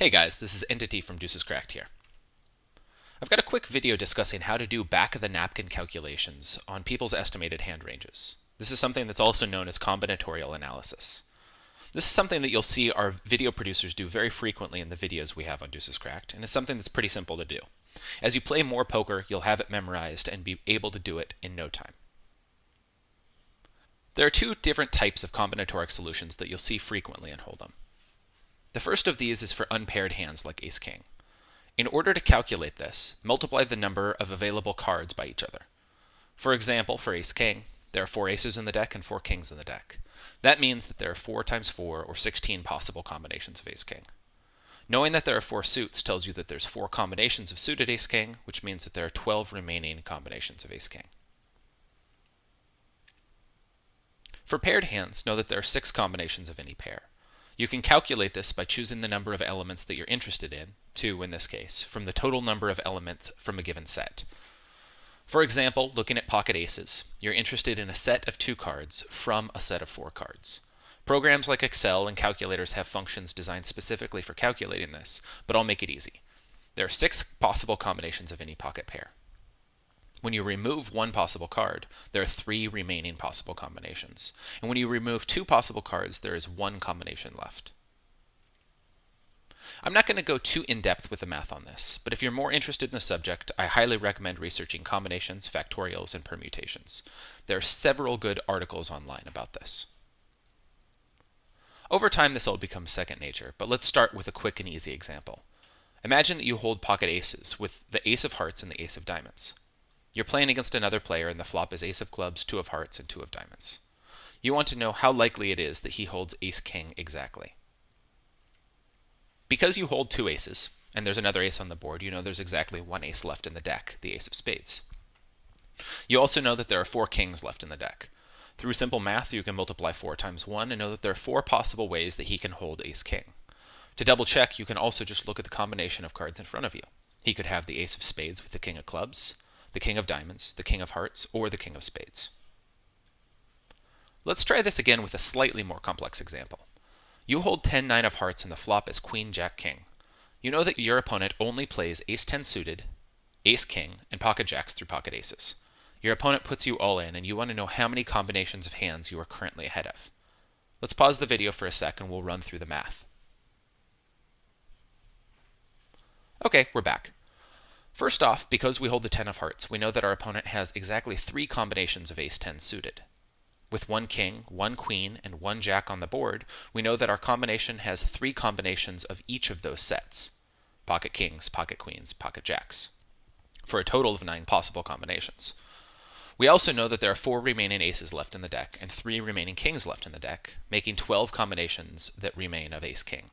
Hey guys, this is Entity from Deuces Cracked here. I've got a quick video discussing how to do back of the napkin calculations on people's estimated hand ranges. This is something that's also known as combinatorial analysis. This is something that you'll see our video producers do very frequently in the videos we have on Deuces Cracked, and it's something that's pretty simple to do. As you play more poker, you'll have it memorized and be able to do it in no time. There are two different types of combinatoric solutions that you'll see frequently in Hold'em. The first of these is for unpaired hands like ace-king. In order to calculate this, multiply the number of available cards by each other. For example, for ace-king, there are four aces in the deck and four kings in the deck. That means that there are 4 times 4, or 16 possible combinations of ace-king. Knowing that there are four suits tells you that there's four combinations of suited ace-king, which means that there are 12 remaining combinations of ace-king. For paired hands, know that there are six combinations of any pair. You can calculate this by choosing the number of elements that you're interested in, two in this case, from the total number of elements from a given set. For example, looking at pocket aces, you're interested in a set of two cards from a set of four cards. Programs like Excel and calculators have functions designed specifically for calculating this, but I'll make it easy. There are six possible combinations of any pocket pair. When you remove one possible card, there are three remaining possible combinations. And when you remove two possible cards, there is one combination left. I'm not going to go too in-depth with the math on this, but if you're more interested in the subject, I highly recommend researching combinations, factorials, and permutations. There are several good articles online about this. Over time, this all becomes second nature, but let's start with a quick and easy example. Imagine that you hold pocket aces with the ace of hearts and the ace of diamonds. You're playing against another player, and the flop is ace of clubs, two of hearts, and two of diamonds. You want to know how likely it is that he holds ace king exactly. Because you hold two aces, and there's another ace on the board, you know there's exactly one ace left in the deck, the ace of spades. You also know that there are four kings left in the deck. Through simple math, you can multiply 4 times 1 and know that there are four possible ways that he can hold ace king. To double check, you can also just look at the combination of cards in front of you. He could have the ace of spades with the king of clubs, the king of diamonds, the king of hearts, or the king of spades. Let's try this again with a slightly more complex example. You hold 10 9 of hearts and the flop is queen jack king. You know that your opponent only plays ace 10 suited, ace king, and pocket jacks through pocket aces. Your opponent puts you all in and you want to know how many combinations of hands you are currently ahead of. Let's pause the video for a sec and we'll run through the math. Okay, we're back. First off, because we hold the 10 of hearts, we know that our opponent has exactly three combinations of ace-10 suited. With one king, one queen, and one jack on the board, we know that our combination has three combinations of each of those sets. Pocket kings, pocket queens, pocket jacks. For a total of nine possible combinations. We also know that there are four remaining aces left in the deck and three remaining kings left in the deck, making 12 combinations that remain of ace-king.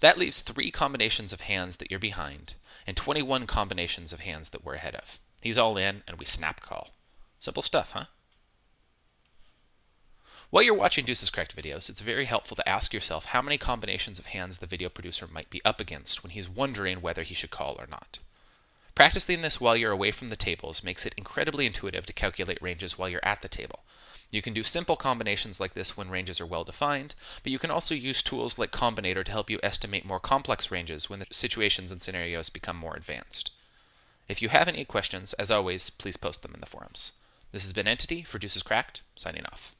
That leaves three combinations of hands that you're behind, and 21 combinations of hands that we're ahead of. He's all in, and we snap call. Simple stuff, huh? While you're watching Deuces Cracked videos, it's very helpful to ask yourself how many combinations of hands the video producer might be up against when he's wondering whether he should call or not. Practicing this while you're away from the tables makes it incredibly intuitive to calculate ranges while you're at the table, you can do simple combinations like this when ranges are well defined, but you can also use tools like Combonator to help you estimate more complex ranges when the situations and scenarios become more advanced. If you have any questions, as always, please post them in the forums. This has been Entity for Deuces Cracked, signing off.